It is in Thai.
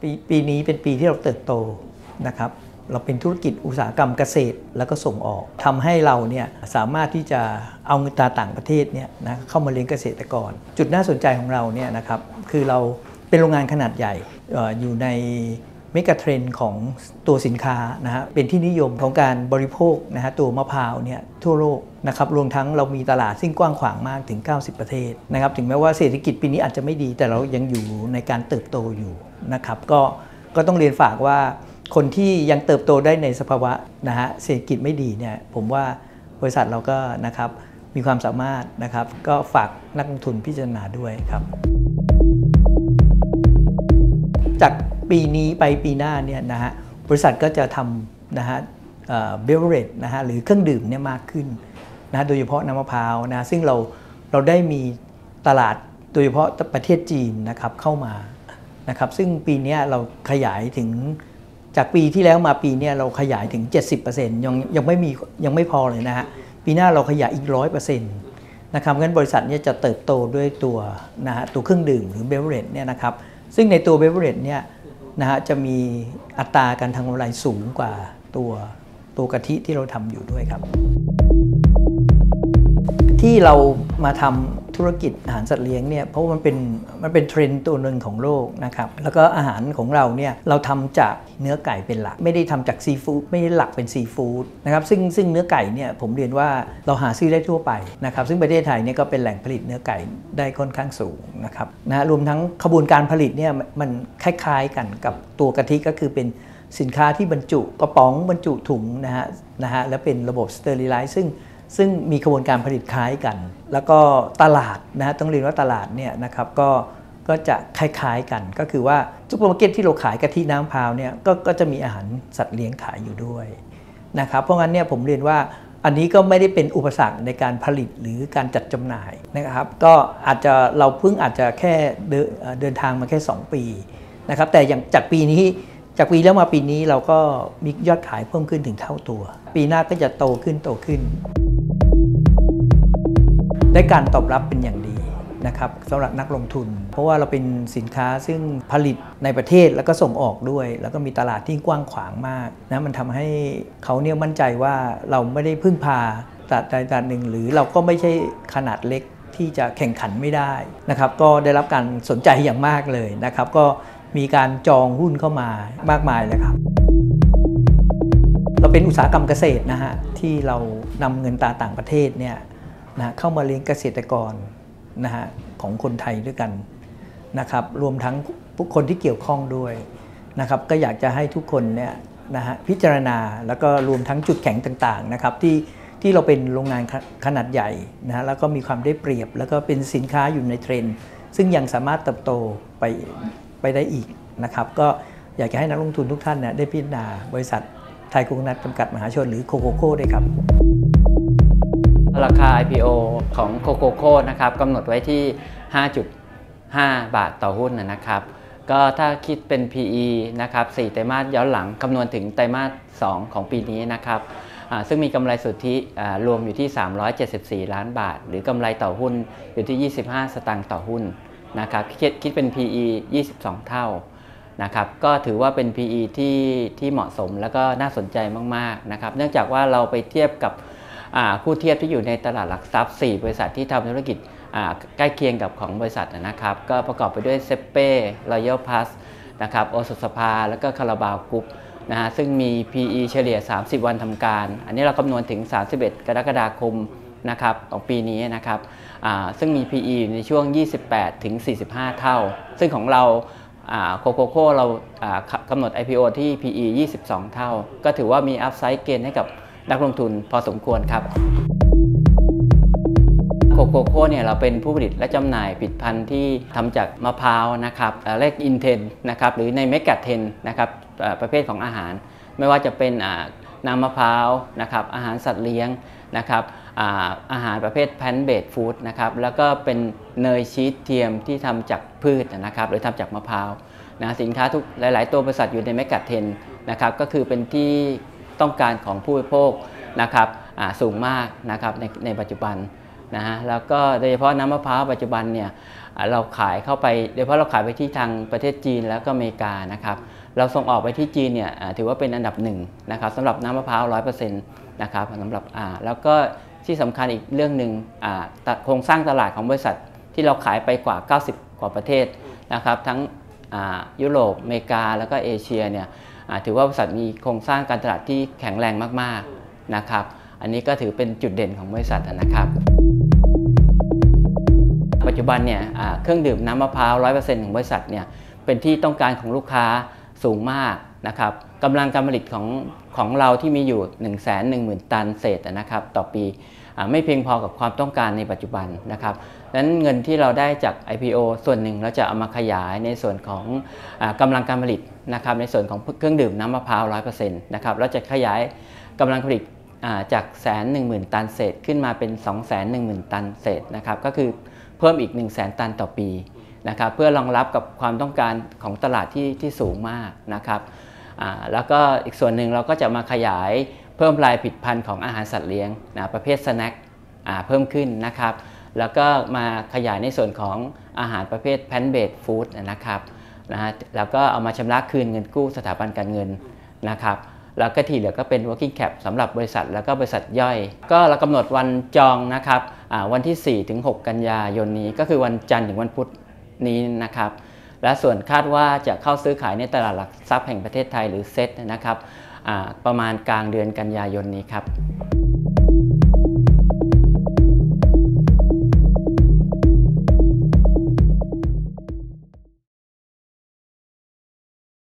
ปีปีนี้เป็นปีที่เราเติบโตนะครับเราเป็นธุรกิจอุตสาหกรรมเกษตรแล้วก็ส่งออกทำให้เราเนี่ยสามารถที่จะเอาเงินตาต่างประเทศเนี่ยนะเข้ามาเลี้ยงเกษตรกร จุดน่าสนใจของเราเนี่ยนะครับคือเราเป็นโรงงานขนาดใหญ่อยู่ใน เมกะเทรนของตัวสินค้านะฮะเป็นที่นิยมของการบริโภคนะฮะตัวมะพร้าวเนี่ยทั่วโลกนะครับรวมทั้งเรามีตลาดซึ่งกว้างขวางมากถึง 90 ประเทศนะครับถึงแม้ว่าเศรษฐกิจปีนี้อาจจะไม่ดีแต่เรายังอยู่ในการเติบโตอยู่นะครับก็ก็ต้องเรียนฝากว่าคนที่ยังเติบโตได้ในสภาวะนะฮะเศรษฐกิจไม่ดีเนี่ยผมว่าบริษัทเราก็นะครับมีความสามารถนะครับ ก็ฝากนักลงทุนพิจารณาด้วยครับ จากปีนี้ไปปีหน้าเนี่ยนะฮะบริษัทก็จะทำนะฮะเบเวอร์เรจนะฮะหรือเครื่องดื่มเนี่ยมากขึ้นนะโดยเฉพาะน้ำมะพร้าวนะซึ่งเราเราได้มีตลาดโดยเฉพาะประเทศจีนนะครับเข้ามานะครับซึ่งปีนี้เราขยายถึงจากปีที่แล้วมาปีนี้เราขยายถึง 70%ยังยังไม่มียังไม่พอเลยนะฮะปีหน้าเราขยายอีก 100%นะครับงั้นบริษัทเนี้จะเติบโตด้วยตัวนะฮะตัวเครื่องดื่มหรือเบเวอร์เรจเนี่ยนะครับ ซึ่งในตัวเบเวอร์เรจเนี่ยนะฮะจะมีอัตราการทางกำไรสูงกว่าตัวตัวกะทิที่เราทำอยู่ด้วยครับ ที่เรามาทำ ธุรกิจอาหารสัตว์เลี้ยงเนี่ยเพราะมันเป็นมันเป็นเทรนด์ตัวหนึ่งของโลกนะครับแล้วก็อาหารของเราเนี่ยเราทำจากเนื้อไก่เป็นหลัก ไม่ได้ทำจากซีฟู้ดไม่ได้หลักเป็นซีฟู้ดนะครับซึ่งซึ่งเนื้อไก่เนี่ยผมเรียนว่าเราหาซื้อได้ทั่วไปนะครับซึ่งประเทศไทยเนี่ยก็เป็นแหล่งผลิตเนื้อไก่ได้ค่อนข้างสูงนะครับนะรวมทั้งขบวนการผลิตเนี่ยมันคล้ายๆกันกับตัวกะทิก็คือเป็นสินค้าที่บรรจุกระป๋องบรรจุถุงนะฮะนะฮะและเป็นระบบ sterilize ซึ่ง ซึ่งมีกระบวนการผลิตคล้ายกัน แล้วก็ตลาดนะฮะต้องเรียนว่าตลาดเนี่ยนะครับก็ก็จะคล้ายๆกัน ก็คือว่าซุปเปอร์มาร์เก็ตที่เราขายกะทิน้ำมะพร้าวเนี่ยก็ก็จะมีอาหารสัตว์เลี้ยงขายอยู่ด้วยนะครับเพราะงั้นเนี่ยผมเรียนว่าอันนี้ก็ไม่ได้เป็นอุปสรรคในการผลิตหรือการจัดจำหน่ายนะครับ ก็อาจจะเราเพิ่งอาจจะแค่เดินเอ่อเดินทางมาแค่ 2 ปีนะครับแต่อย่างจากปีนี้จากปีแล้วมาปีนี้เราก็มียอดขายเพิ่มขึ้นถึงเท่าตัว ปีหน้าก็จะโตขึ้นโตขึ้น ได้การตอบรับเป็นอย่างดีนะครับสำหรับนักลงทุน เพราะว่าเราเป็นสินค้าซึ่งผลิตในประเทศแล้วก็ส่งออกด้วย แล้วก็มีตลาดที่กว้างขวางมากนะมันทำให้เขาเนี่ยมั่นใจว่าเราไม่ได้พึ่งพาตลาดใดตลาดหนึ่ง หรือเราก็ไม่ใช่ขนาดเล็กที่จะแข่งขันไม่ได้นะครับก็ได้รับการสนใจอย่างมากเลยนะครับ ก็มีการจองหุ้นเข้ามามากมายเลยครับ เราเป็นอุตสาหกรรมเกษตรนะฮะที่เรานำเงินตราต่างประเทศเนี่ย นะเข้ามาเลี้ยงเกษตรกรนะฮะของคนไทยด้วยกันนะครับ รวมทั้งผู้คนที่เกี่ยวข้องด้วยนะครับ ก็อยากจะให้ทุกคนเนี่ยนะฮะพิจารณาแล้วก็รวมทั้งจุดแข็งต่างๆนะครับที่ที่เราเป็นโรงงานขนาดใหญ่นะฮะแล้วก็มีความได้เปรียบ แล้วก็เป็นสินค้าอยู่ในเทรนด์ซึ่งยังสามารถเติบโตไปไปได้อีกนะครับ ก็อยากจะให้นักลงทุนทุกท่านเนี่ยได้พิจารณาบริษัทไทยโคกนัทจำกัดมหาชนหรือโคโคโค่ด้วยครับ ราคา IPO ของโคโคโค่นะครับกำหนดไว้ที่ 5.5 บาทต่อหุ้นนะครับ ก็ถ้าคิดเป็น PE นะครับ4ไตรมาสย้อนหลังคำนวณถึงไตรมาส 2 ของปีนี้นะครับซึ่งมีกำไรสุทธิอ่รวมอยู่ที่ 374 ล้านบาท หรือกำไรต่อหุ้นอยู่ที่ 25 สตางค์ต่อหุ้นนะครับคิดคิดเป็น PE 22 เท่านะครับก็ถือว่าเป็น PE ที่ที่เหมาะสมแล้วก็น่าสนใจมากๆนะครับเนื่องจากว่าเราไปเทียบกับ คู่เทียบที่อยู่ในตลาดหลักทรัพย์ 4 บริษัทที่ทำธุรกิจใกล้เคียงกับของบริษัทนะครับ ก็ประกอบไปด้วยเซเป้รอยัลพลัสนะครับโอสุสภา แล้วก็คาราบาวกรุ๊ปนะฮะซึ่งมี PE เฉลี่ย 30 วันทำการ อันนี้เราคำนวณถึง 31 กรกฎาคมนะครับของปีนี้นะครับซึ่งมี PE อยู่ในช่วง 28 ถึง 45 เท่า ซึ่งของเราโคโคโค่เราอ่ากำหนด IPO ที่ PE 22 เท่า ก็ถือว่ามีอัพไซด์เกณฑ์ให้กับ นักลงทุนพอสมควรครับโคโคโค่เนี่ยเราเป็นผู้ผลิตและจำหน่ายผลิตภัณฑ์ที่ทำจากมะพร้าวนะครับเรียก in trend นะครับหรือใน mega trend นะครับประเภทของอาหาร ไม่ว่าจะเป็นน้ำมะพร้าวนะครับอาหารสัตว์เลี้ยงนะครับอาอาหารประเภท plant-based food นะครับแล้วก็เป็นเนยชีสเทียมที่ทำจากพืชนะครับหรือทำจากมะพร้าวนะสินค้าทุกหลาย ๆ ตัวบริษัทอยู่ใน mega trend นะครับก็คือเป็นที่ ต้องการของผู้บริโภคนะครับสูงมากนะครับในในปัจจุบันนะฮะแล้วก็โดยเฉพาะน้ำมะพร้าวปัจจุบันเนี่ยเราขายเข้าไปโดยเฉพาะเราขายไปที่ทางประเทศจีนแล้วก็อเมริกานะครับเราส่งออกไปที่จีนเนี่ยถือว่าเป็นอันดับหนึ่งนะครับสำหรับน้ำมะพร้าวร้อยเปอร์เซ็นต์นะครับสำหรับอ่าแล้วก็ที่สำคัญอีกเรื่องหนึ่งอ่าโครงสร้างตลาดของบริษัทที่เราขายไปกว่า 90 กว่าประเทศนะครับทั้งอ่ายุโรปอเมริกาแล้วก็เอเชียเนี่ย ถือว่าบริษัทมีโครงสร้างการตลาดที่แข็งแรงมากๆนะครับ อันนี้ก็ถือเป็นจุดเด่นของบริษัทนะครับ ปัจจุบันเนี่ยเครื่องดื่มน้ำมะพร้าว100%ของบริษัทเนี่ยเป็นที่ต้องการของลูกค้าสูงมากนะครับกำลังการผลิตของของเราที่มีอยู่ 1 1 0 0 0 0 ตันเศษนะครับ ต่อปีอไม่เพียงพอกับความต้องการในปัจจุบันนะครับ นั้นเงินที่เราได้จาก IPO ส่วนหนึ่งเราจะเอามาขยายในส่วนของอกำลังการผลิตนะครับในส่วนของเครื่องดื่มน้ำมะพร้าว 100%นะครับแล้วจะขยายกำลังผลิตจากแสนหนึ่งหมื่นตันเศษขึ้นมาเป็น2 1 0 0 0 0ตันเศษนะครับก็คือเพิ่มอีก1 0 0 0 0 0ตันต่อปีนะครับเพื่อรองรับกับความต้องการของตลาดที่ที่สูงมากนะครับแล้วก็อีกส่วนหนึ่งเราก็จะมาขยายเพิ่มรายผลิตภัณฑ์ของอาหารสัตว์เลี้ยงนะประเภทสแน็คเพิ่มขึ้นนะครับ แล้วก็มาขยายในส่วนของอาหารประเภทแพนเบดฟู้ดนะครับนะฮะแล้วก็เอามาชำระคืนเงินกู้สถาบันการเงินนะครับแล้วก็ที่เหลือก็เป็น working cap สำหรับบริษัทแล้วก็บริษัทย่อย ก็เรากำหนดวันจองนะครับวันที่ 4 ถึง 6 กันยายนนี้ก็คือวันจันทร์ถึงวันพุธนี้นะครับและส่วนคาดว่าจะเข้าซื้อขายในตลาดหลักทรัพย์แห่งประเทศไทยหรือเซ็ตนะครับประมาณกลางเดือนกันยายนนี้ครับ